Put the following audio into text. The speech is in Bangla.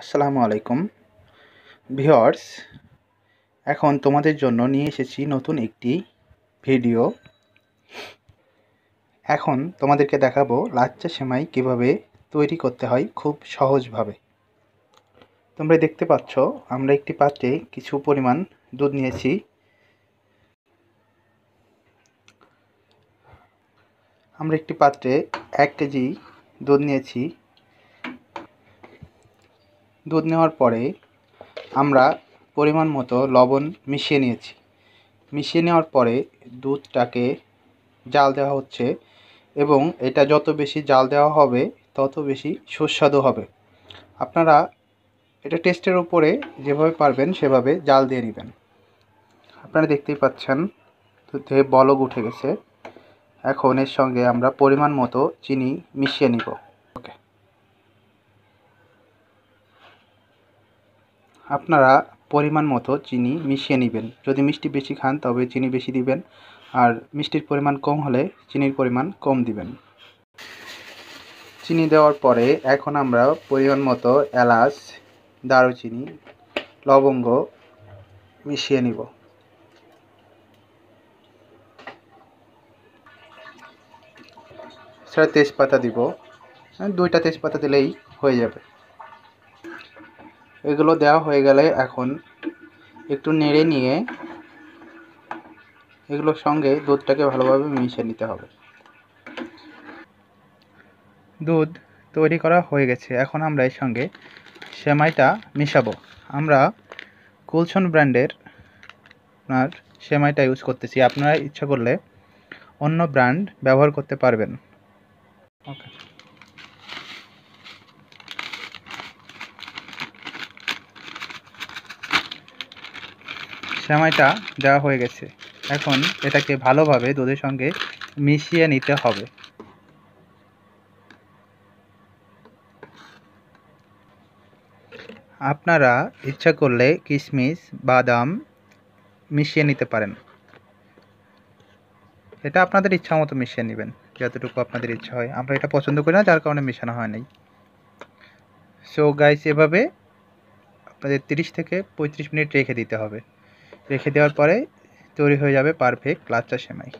আসসালামু আলাইকুম। ভিওর্স এখন তোমাদের জন্য নিয়ে এসেছি নতুন একটি ভিডিও। এখন তোমাদেরকে দেখাবো লাচ্চা সেমাই কীভাবে তৈরি করতে হয় খুব সহজভাবে। তোমরা দেখতে পাচ্ছ, আমরা একটি পাত্রে কিছু পরিমাণ দুধ নিয়েছি। আমরা একটি পাত্রে এক কেজি দুধ নিয়েছি। দুধ নেওয়ার পরে আমরা পরিমাণ মতো লবণ মিশিয়ে নিয়েছি। মিশিয়ে নেওয়ার পরে দুধটাকে জাল দেওয়া হচ্ছে এবং এটা যত বেশি জাল দেওয়া হবে, তত বেশি সুস্বাদু হবে। আপনারা এটা টেস্টের উপরে যেভাবে পারবেন সেভাবে জাল দিয়ে নেবেন। আপনারা দেখতেই পাচ্ছেন দুধে বলক উঠে গেছে। এখন এর সঙ্গে আমরা পরিমাণ মতো চিনি মিশিয়ে নিব ওকে আপনারা পরিমাণ মতো চিনি মিশিয়ে নেবেন। যদি মিষ্টি বেশি খান, তবে চিনি বেশি দিবেন। আর মিষ্টির পরিমাণ কম হলে চিনির পরিমাণ কম দিবেন। চিনি দেওয়ার পরে এখন আমরা পরিমাণ মতো এলাচ, দারুচিনি, লবঙ্গ মিশিয়ে নিব। সেটা তেজপাতা দিব। দুইটা তেজপাতা দিলেই হয়ে যাবে। এগুলো দেওয়া হয়ে গেলে এখন একটু নেড়ে নিয়ে এগুলোর সঙ্গে দুধটাকে ভালোভাবে মিশিয়ে নিতে হবে। দুধ তৈরি করা হয়ে গেছে। এখন আমরা এর সঙ্গে সেমাইটা মিশাবো। আমরা কুলছন ব্র্যান্ডের আপনার সেমাইটা ইউজ করতেছি। আপনারা ইচ্ছা করলে অন্য ব্র্যান্ড ব্যবহার করতে পারবেন। ওকে সেমাইটা দেওয়া হয়ে গেছে। এখন এটাকে ভালোভাবে দুধের সঙ্গে মিশিয়ে নিতে হবে। আপনারা ইচ্ছা করলে কিশমিশ বাদাম মিশিয়ে নিতে পারেন। এটা আপনাদের ইচ্ছা মতো মিশিয়ে নেবেন, যতটুকু আপনাদের ইচ্ছা হয়। আমরা এটা পছন্দ করি না, যার কারণে মেশানো হয় নাই। সো গাইস এভাবে আপনাদের তিরিশ থেকে পঁয়ত্রিশ মিনিট রেখে দিতে হবে। রেখে দেওয়ার পরে তৈরি হয়ে যাবে পারফেক্ট লাচ্চা সেমাই।